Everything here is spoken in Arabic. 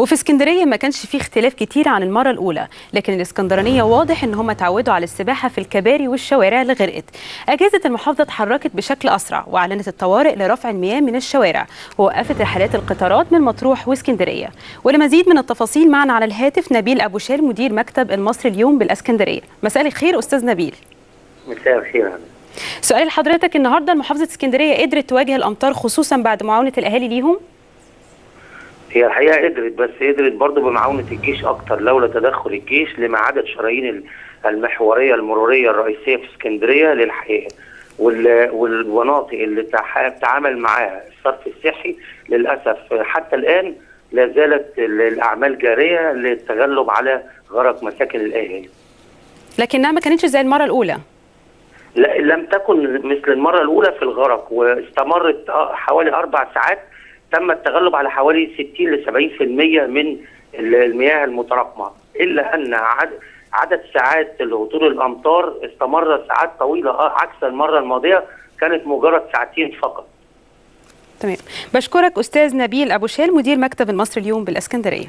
وفي اسكندرية ما كانش فيه اختلاف كتير عن المرة الأولى لكن الإسكندرانية واضح إن هم اتعودوا على السباحة في الكباري والشوارع اللي غرقت. أجهزة المحافظة اتحركت بشكل أسرع وأعلنت الطوارئ لرفع المياه من الشوارع ووقفت رحلات القطارات من مطروح واسكندرية. ولمزيد من التفاصيل معنا على الهاتف نبيل أبو شال مدير مكتب المصري اليوم بالإسكندرية. مساء الخير أستاذ نبيل. مساء الخير. سؤال لحضرتك النهارده محافظه اسكندرية قدرت تواجه الأمطار خصوصا بعد معاونة الأهالي ليهم؟ هي الحقيقة قدرت بس قدرت برضه بمعاونة الجيش أكتر لولا تدخل الجيش لما عدد شرايين المحورية المرورية الرئيسية في اسكندرية للحقيقة والمناطق اللي تعامل معاها الصرف الصحي للأسف حتى الآن لا زالت الأعمال جارية للتغلب على غرق مساكن الاهالي. لكنها ما كانتش زي المرة الأولى. لا لم تكن مثل المرة الأولى في الغرق واستمرت حوالي أربع ساعات تم التغلب على حوالي 60 ل 70% من المياه المتراكمة إلا أن عدد عدد ساعات هطول الأمطار استمر ساعات طويلة عكس المرة الماضية كانت مجرد ساعتين فقط. تمام بشكرك أستاذ نبيل أبو شال مدير مكتب المصري اليوم بالإسكندرية.